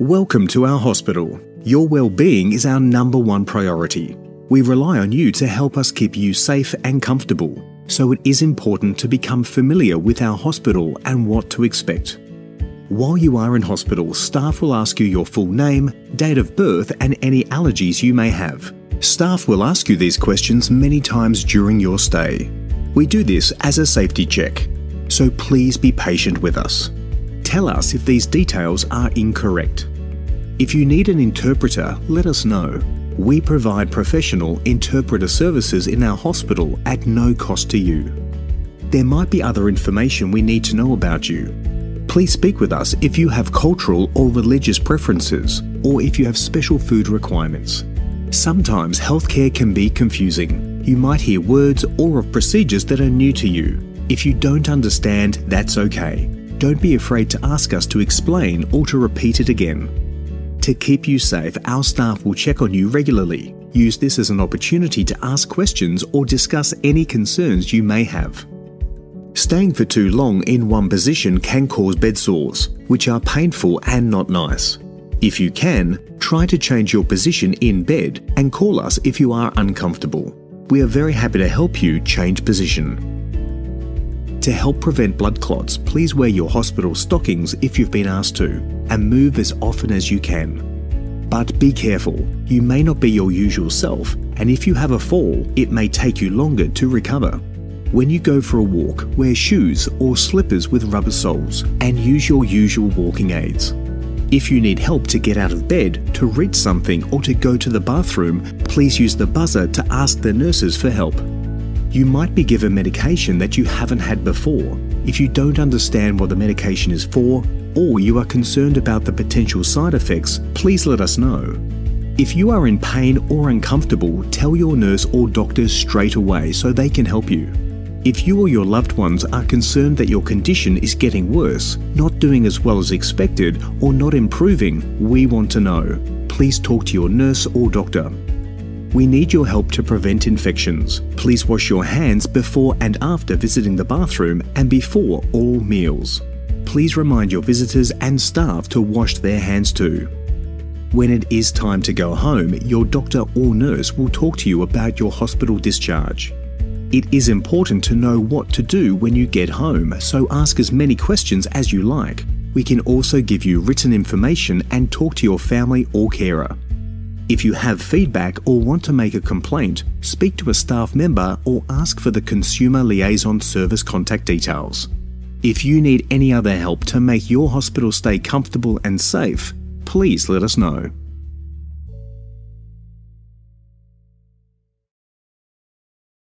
Welcome to our hospital. Your well-being is our number one priority. We rely on you to help us keep you safe and comfortable, so it is important to become familiar with our hospital and what to expect. While you are in hospital, staff will ask you your full name, date of birth, and any allergies you may have. Staff will ask you these questions many times during your stay. We do this as a safety check, so please be patient with us. Tell us if these details are incorrect. If you need an interpreter, let us know. We provide professional interpreter services in our hospital at no cost to you. There might be other information we need to know about you. Please speak with us if you have cultural or religious preferences, or if you have special food requirements. Sometimes healthcare can be confusing. You might hear words or of procedures that are new to you. If you don't understand, that's okay don't be afraid to ask us to explain or to repeat it again. To keep you safe, our staff will check on you regularly. Use this as an opportunity to ask questions or discuss any concerns you may have. Staying for too long in one position can cause bed sores, which are painful and not nice. If you can, try to change your position in bed and call us if you are uncomfortable. We are very happy to help you change position. To help prevent blood clots, please wear your hospital stockings if you've been asked to, and move as often as you can. But be careful, you may not be your usual self, and if you have a fall, it may take you longer to recover. When you go for a walk, wear shoes or slippers with rubber soles and use your usual walking aids. If you need help to get out of bed, to reach something, or to go to the bathroom, please use the buzzer to ask the nurses for help. You might be given medication that you haven't had before. If you don't understand what the medication is for, or you are concerned about the potential side effects, please let us know. If you are in pain or uncomfortable, tell your nurse or doctor straight away so they can help you. If you or your loved ones are concerned that your condition is getting worse, not doing as well as expected, or not improving, we want to know. Please talk to your nurse or doctor. We need your help to prevent infections. Please wash your hands before and after visiting the bathroom and before all meals. Please remind your visitors and staff to wash their hands too. When it is time to go home, your doctor or nurse will talk to you about your hospital discharge. It is important to know what to do when you get home, so ask as many questions as you like. We can also give you written information and talk to your family or carer. If you have feedback or want to make a complaint, speak to a staff member or ask for the Consumer Liaison Service contact details. If you need any other help to make your hospital stay comfortable and safe, please let us know.